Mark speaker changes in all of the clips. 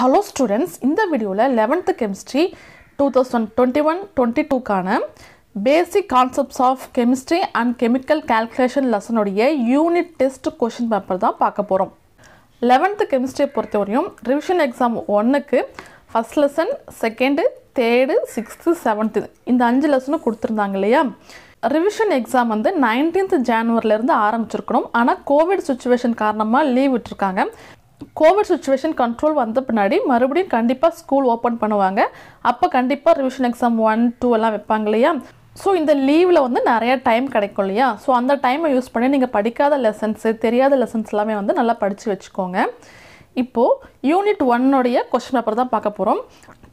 Speaker 1: Hello students இந்த வீடியோவில் eleventh chemistry two thousand twenty one twenty டூக்கான basic concepts of chemistry and chemical calculation லெசனுடைய unit test question paper தான் பார்க்க போகிறோம் eleventh கெமிஸ்ட்ரியை பொறுத்தவரையும் ரிவிஷன் எக்ஸாம் ஒன்றுக்கு first lesson second third sixth seventh இந்த அஞ்சு லெசனும் கொடுத்துருந்தாங்க இல்லையா? ரிவிஷன் எக்ஸாம் வந்து நைன்டீன்த் ஜான்வரிலேருந்து ஆரம்பிச்சிருக்கணும். ஆனால் கோவிட் சுச்சுவேஷன் காரணமாக லீவ் விட்டுருக்காங்க. கோவிட் சுச்சுவேஷன் கண்ட்ரோல் வந்த பின்னாடி மறுபடியும் கண்டிப்பாக ஸ்கூல் ஓப்பன் பண்ணுவாங்க. அப்போ கண்டிப்பாக ரிவிஷன் எக்ஸாம் ஒன் டூ எல்லாம் வைப்பாங்க இல்லையா? ஸோ இந்த லீவில் வந்து நிறையா டைம் கிடைக்கும் இல்லையா? ஸோ அந்த டைமை யூஸ் பண்ணி நீங்கள் படிக்காத லெசன்ஸு தெரியாத லெசன்ஸ் எல்லாமே வந்து நல்லா படித்து வச்சுக்கோங்க. இப்போது யூனிட் ஒன்னுடைய கொஸ்டின் பேப்பர் தான் பார்க்க போகிறோம்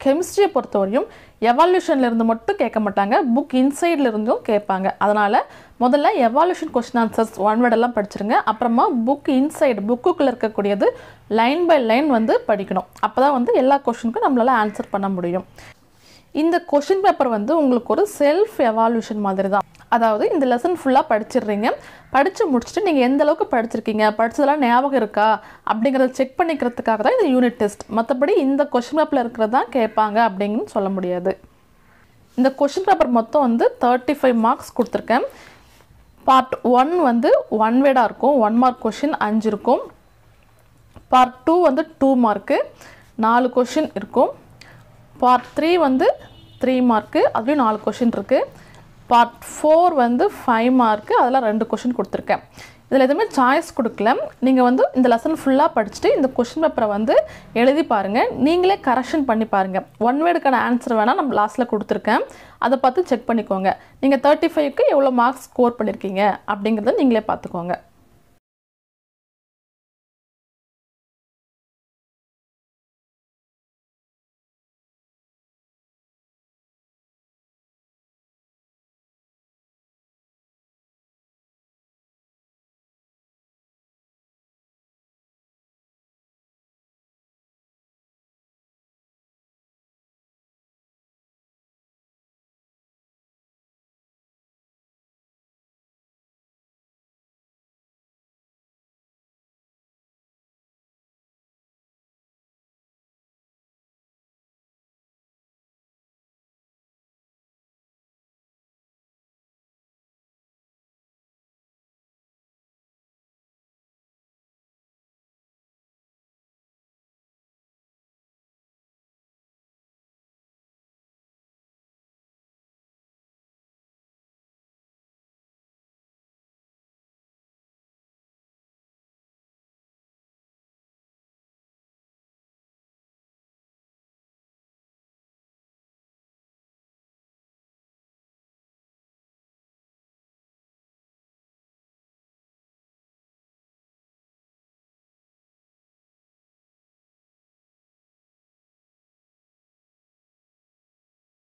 Speaker 1: கெமிஸ்ட்ரியை பொறுத்தவரையும் எவால்யூஷன்லேருந்து மட்டும் கேட்க மாட்டாங்க. புக் இன்சைட்ல இருந்தும் கேட்பாங்க. அதனால் முதல்ல எவால்யூஷன் கொஸ்டின் ஆன்சர்ஸ் ஒன் வேர்டெல்லாம் படிச்சிருங்க. அப்புறமா புக் இன்சைடு புக்குக்குள்ளே இருக்கக்கூடியது லைன் பை லைன் வந்து படிக்கணும். அப்போ தான் வந்து எல்லா கொஷினுக்கும் நம்மளால் ஆன்சர் பண்ண முடியும். இந்த கொஷின் பேப்பர் வந்து உங்களுக்கு ஒரு செல்ஃப் எவால்யூஷன் மாதிரி தான் அதாவது இந்த லெசன் ஃபுல்லாக படிச்சிடுறீங்க. படித்து முடிச்சுட்டு நீங்கள் எந்த அளவுக்கு படிச்சிருக்கீங்க? படிச்சதெல்லாம் ஞாபகம் இருக்கா? அப்படிங்கிறத செக் பண்ணிக்கிறதுக்காக தான் இந்த யூனிட் டெஸ்ட் மற்றபடி இந்த கொஷின் பேப்பரில் இருக்கிறது தான் கேட்பாங்க அப்படின்னு சொல்ல முடியாது. இந்த கொஷின் பேப்பர் மொத்தம் வந்து தேர்ட்டி ஃபைவ் மார்க்ஸ் கொடுத்துருக்கேன். பார்ட் ஒன் வந்து ஒன் வேடாக இருக்கும். ஒன் மார்க் கொஷின் அஞ்சு இருக்கும். பார்ட் டூ வந்து டூ மார்க்கு நாலு கொஷின் இருக்கும். பார்ட் த்ரீ வந்து த்ரீ மார்க்கு அதுலேயும் நாலு கொஷின் இருக்குது பார்ட் ஃபோர் வந்து ஃபைவ் மார்க்கு அதில் ரெண்டு கொஷின் கொடுத்துருக்கேன். இதில் எதுவுமே சாய்ஸ் கொடுக்கல. நீங்கள் வந்து இந்த லெசன் ஃபுல்லாக படிச்சுட்டு இந்த கொஷின் பேப்பரை வந்து எழுதி பாருங்கள் நீங்களே கரெக்ஷன் பண்ணி பாருங்கள் ஒன் வேர்டுக்கான ஆன்சர் வேணால் நம்ம லாஸ்ட்டில் கொடுத்துருக்கேன். அதை பார்த்து செக் பண்ணிக்கோங்க. நீங்கள் தேர்ட்டி ஃபைவ்க்கு எவ்வளோ மார்க்ஸ் ஸ்கோர் பண்ணியிருக்கீங்க அப்படிங்கிறத நீங்களே பார்த்துக்கோங்க.